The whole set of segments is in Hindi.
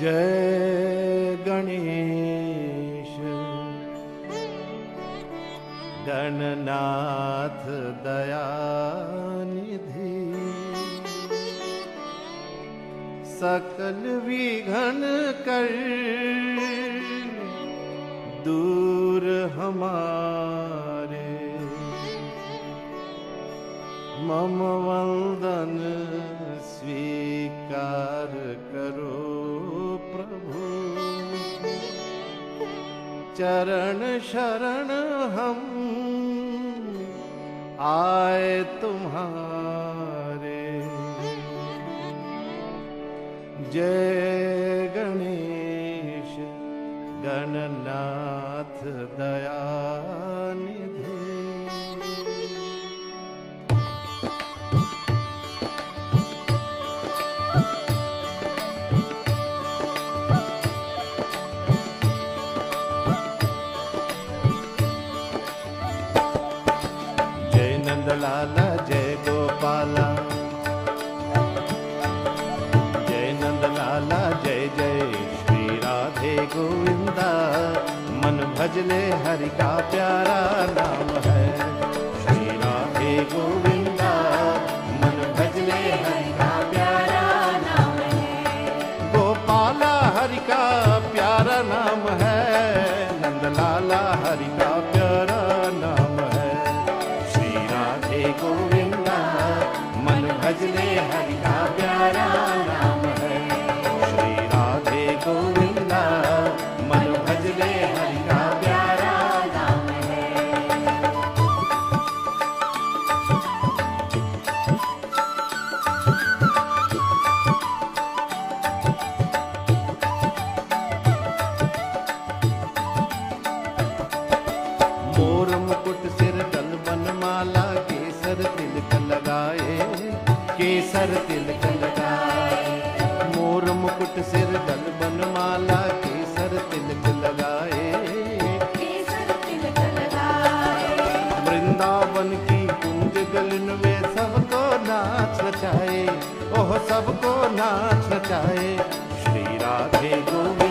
जय गणेश। गणनाथ दयानिधि। सकल विघन कर दूर हमारे। मम वंश चरण शरण हम आए तुम्हारे। जय गणेश गणनाथ दा सर तिलक लगाए। मोर मुकुट सिर दल बन माला केसर तिलक लगाए। वृंदावन की कुंज गलन में सबको नाच नचाए ओह सबको नाच नचाए श्री राधे गोविंद।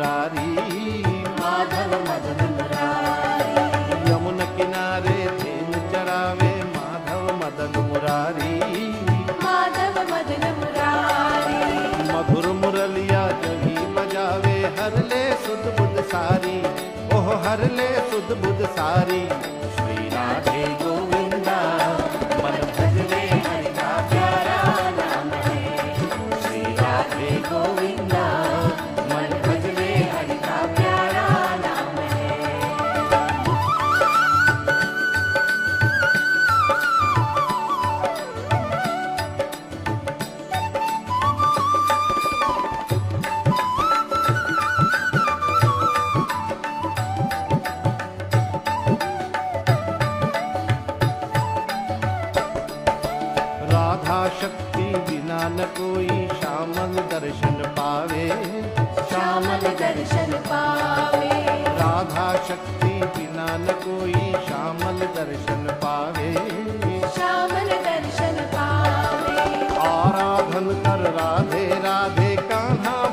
मुरारी माधव मदन मुरारी। किनारे तेन चढ़ावे माधव मदन मुरारी। माधव मदन मुरारी। मधुर मुरलिया जही बजावे हर ले सुध बुध सारी। ओह हर ले सुध बुध सारी। श्री राधे गोविंद।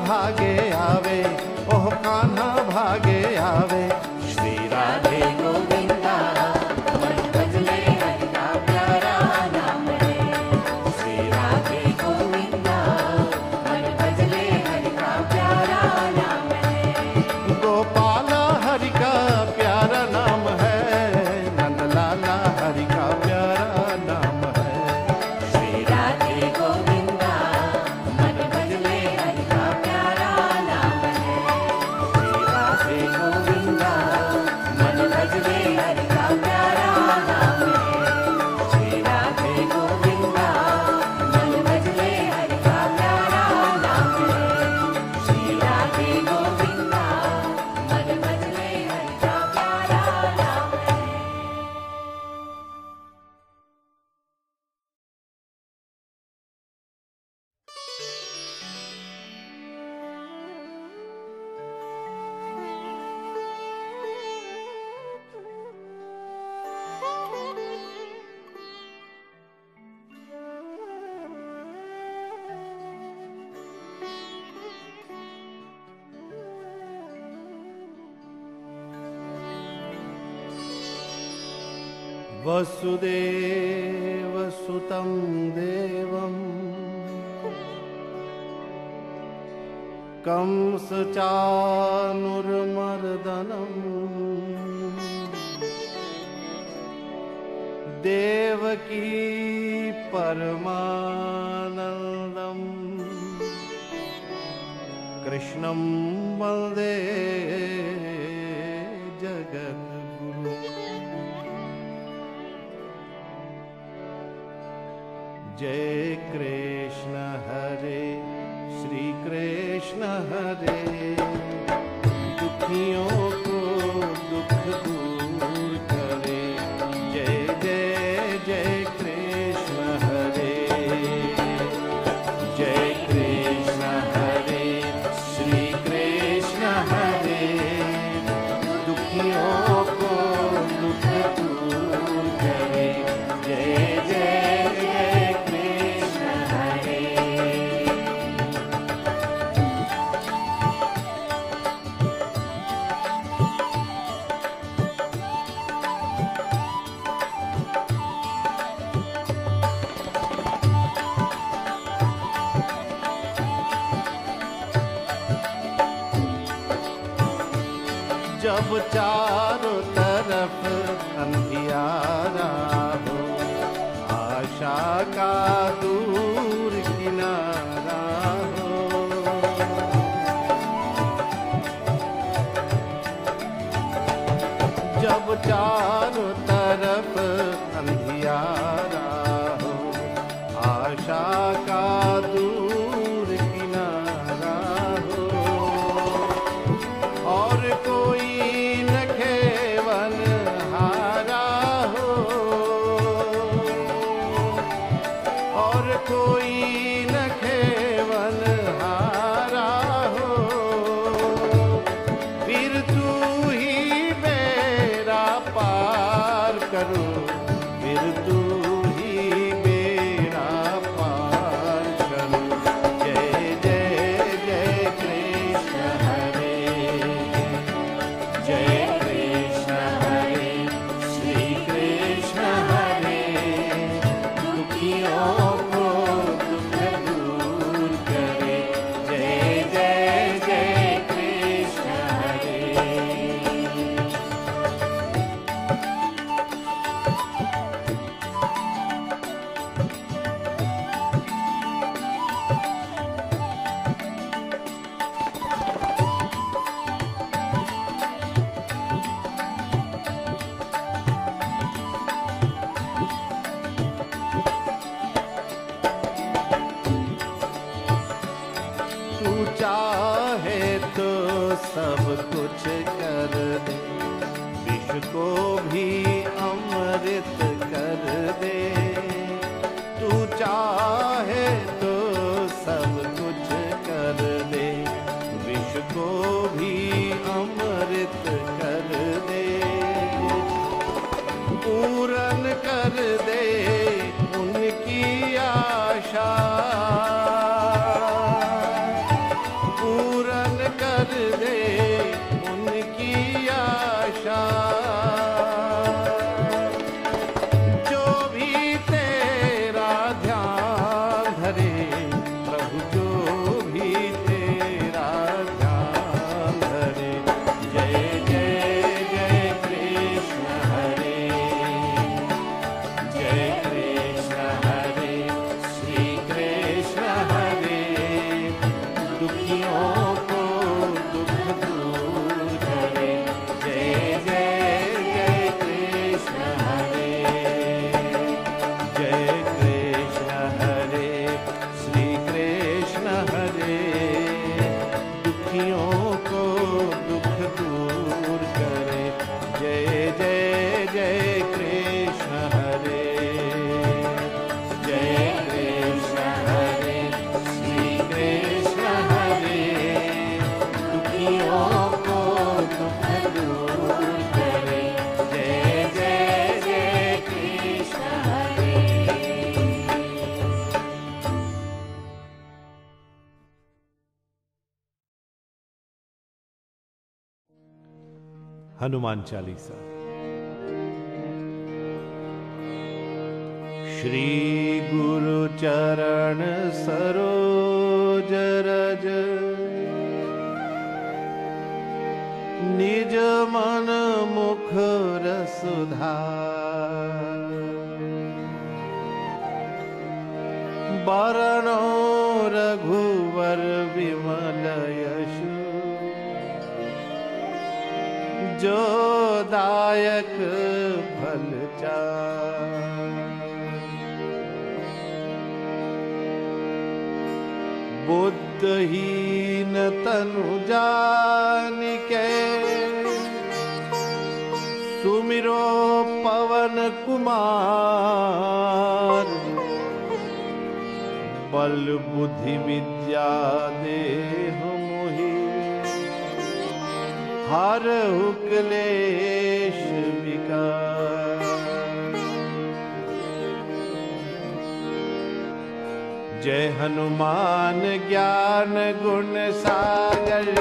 भागे वसुदेवसुतं देवम् कंसचानुर्मर्दनम् देवकी परमानन्दम् कृष्णं वन्दे जय कृष्ण हरे श्री कृष्ण हरे। दुखियों हनुमान चालीसा। श्री गुरु चरण सरोज रज। निज मन मुख रसुधा बरणो रघुवर जो दायक फल बुद्धहीन तनु जानिके सुमिरो पवन कुमार बल बुद्धि विद्या हर विकार। जय हनुमान ज्ञान गुण सागर,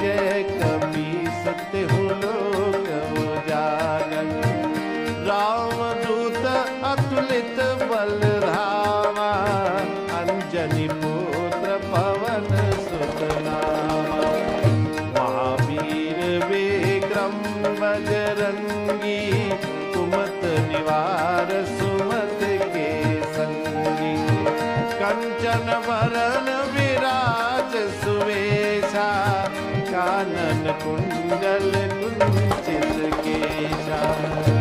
जय कपी सत्य लोक उजागर। राम दूत अतुलित बल कुंडल कुंचित के हाथ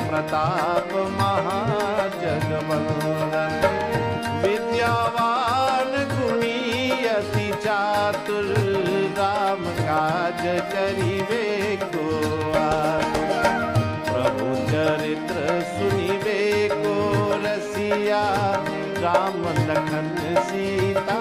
प्रताप महाजगवंदन विद्यावान गुणी अति चातुर राम काज करिवे को प्रभु चरित्र सुनिवे को रसिया राम लखन सीता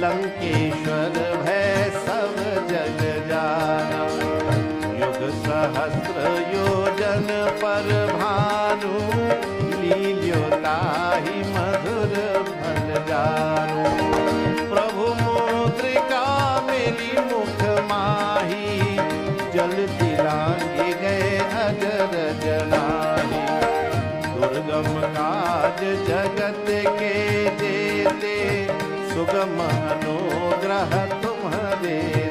लंकेश्वर भय सब जग जाना। युग सहस्र योग ग्रह तुम्हारे।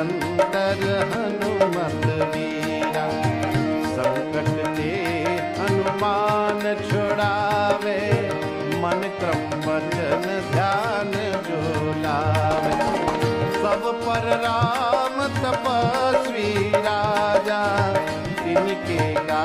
निरंतर हनुमत वीरा। संकट दे हनुमान छुड़ावे, मन क्रम वचन ध्यान जोलावे। सब पर राम तपस्वी राजा तिनके का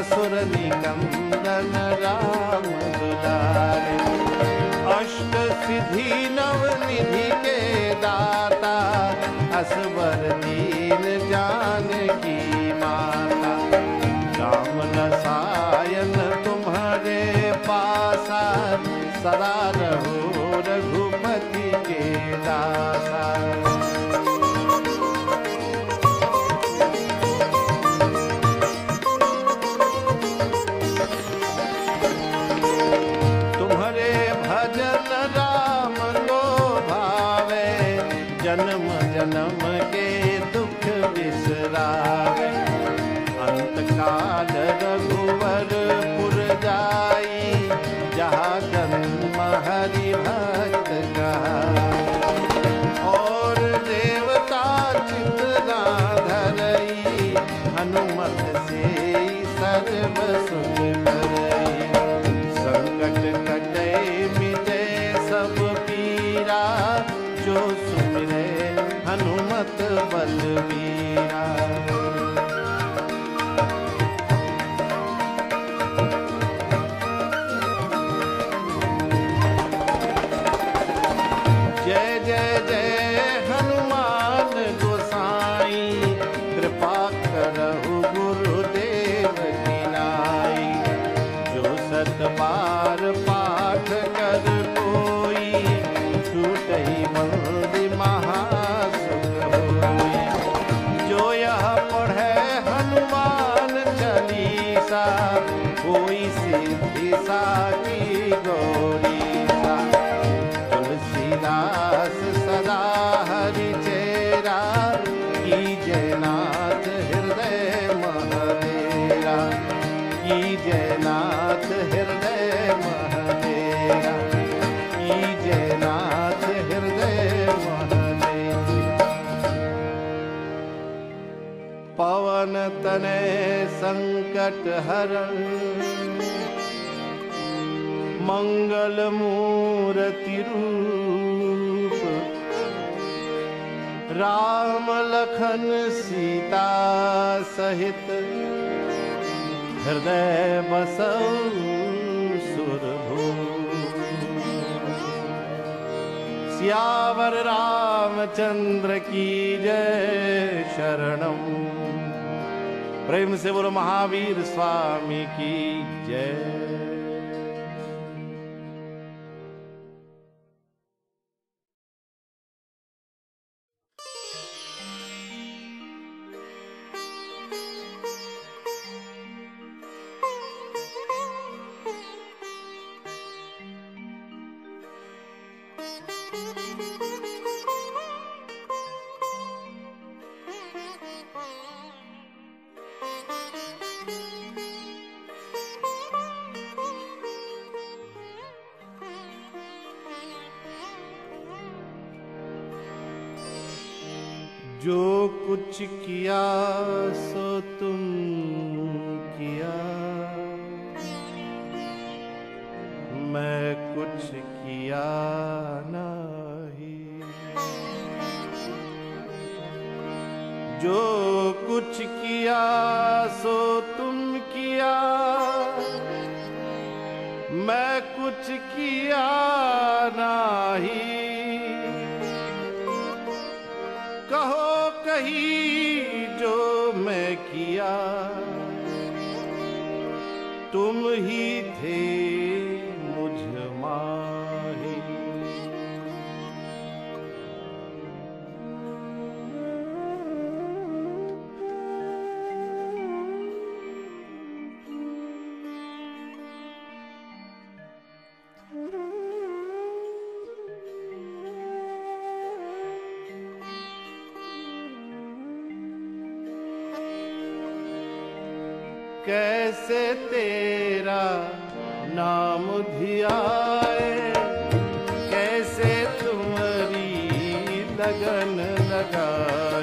असुर निकंदन राम दुलारे। अष्ट सिद्धि नव निधि के दाता असवर दीन जानकी। जहाँ जयनाथ हृदयी जयनाथ हृदय पवन तने संकट हर मङ्गलमूरतिरूप रामलन सीता सहित हृदय बसौ सुरभु श्यावर रामचंद्र की जय शरण प्रेम से बोलो महावीर स्वामी की जय। जो कुछ किया सो तुम कैसे तेरा नाम धियाए? कैसे तुम्हारी लगन लगाए?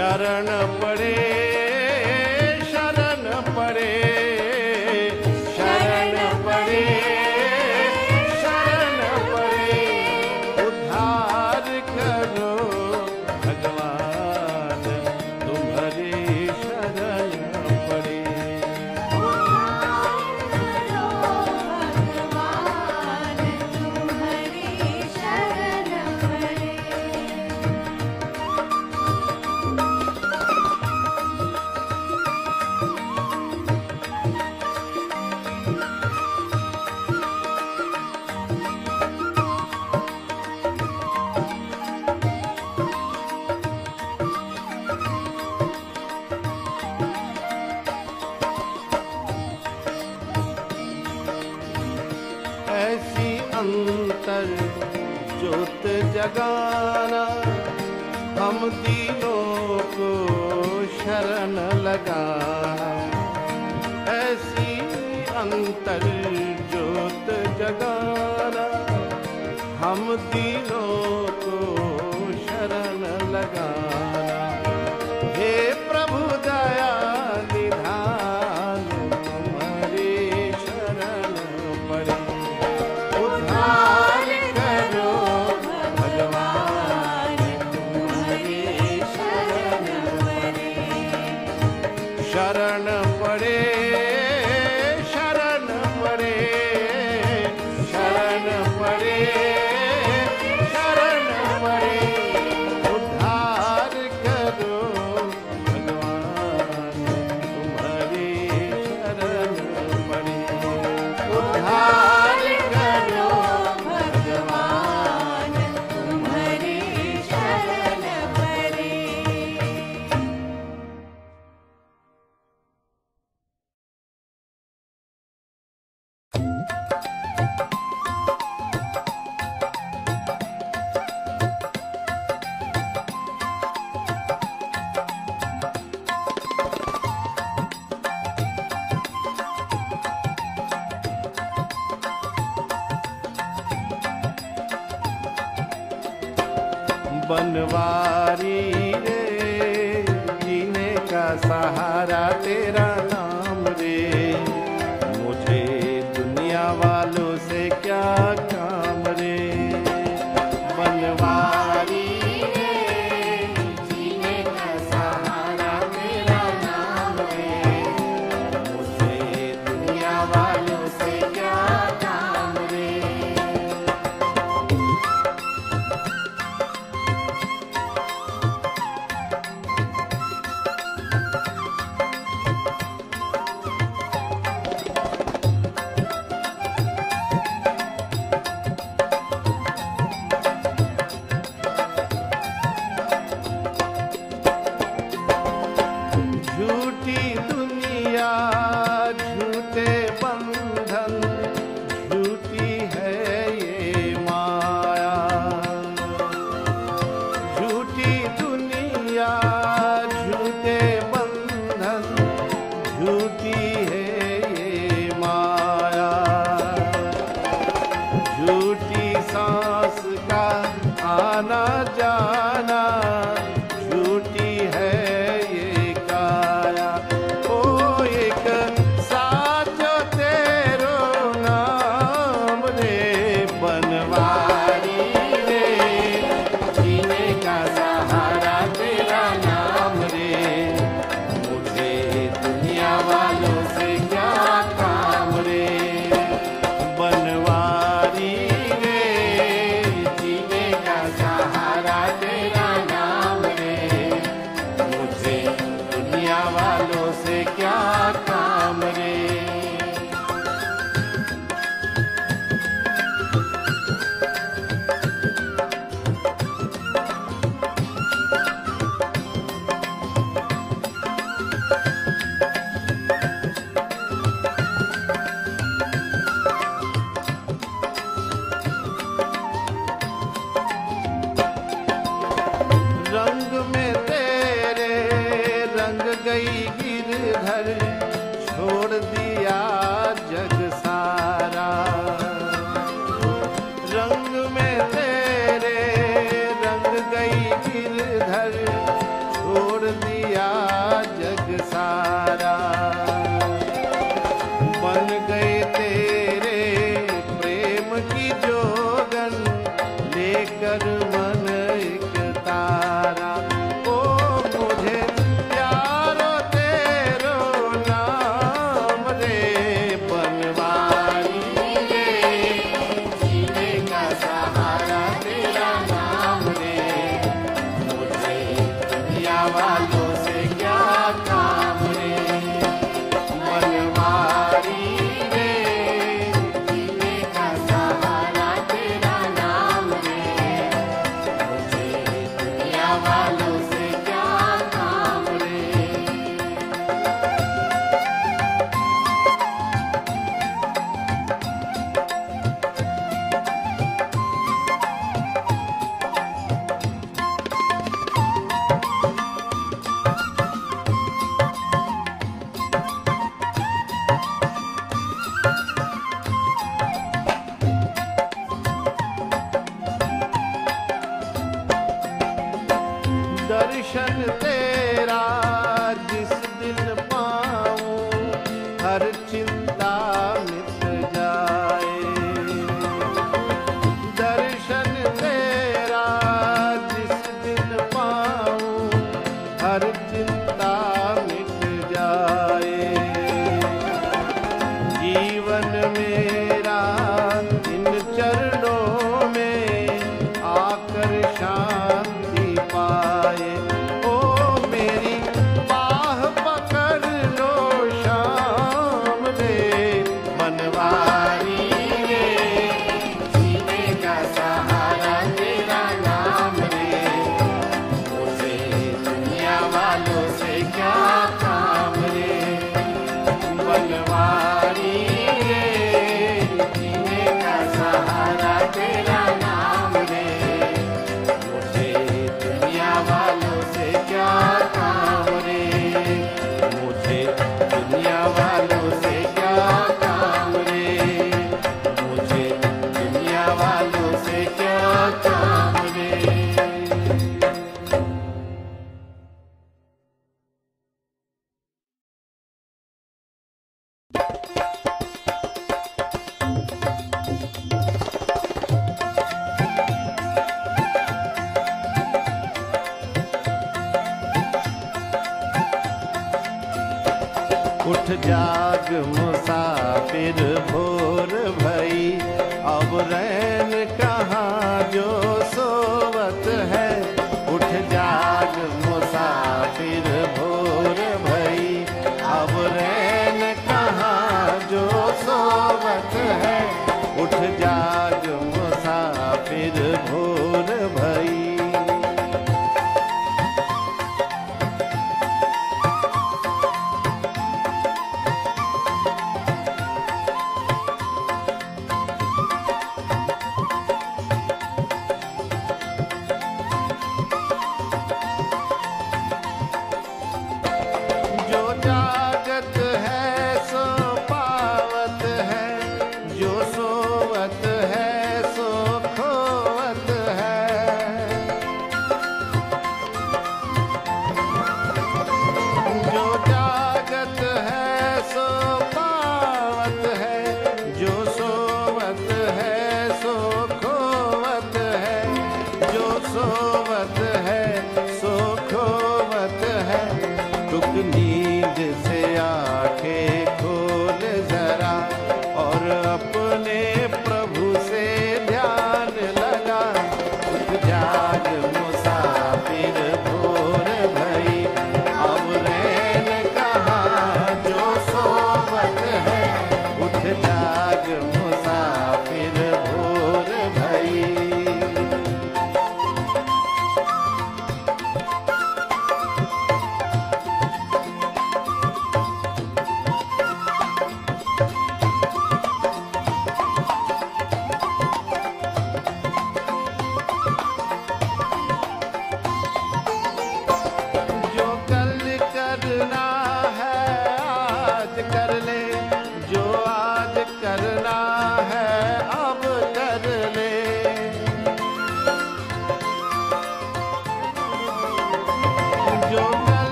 शरण पड़े। 頑張っ。बनवारी रे जीने का सहारा तेरा नाम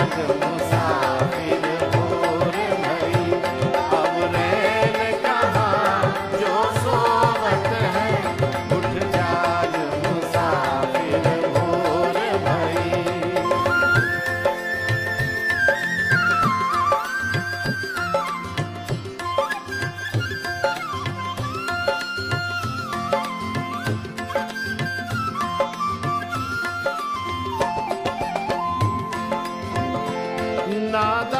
Thank you. nada.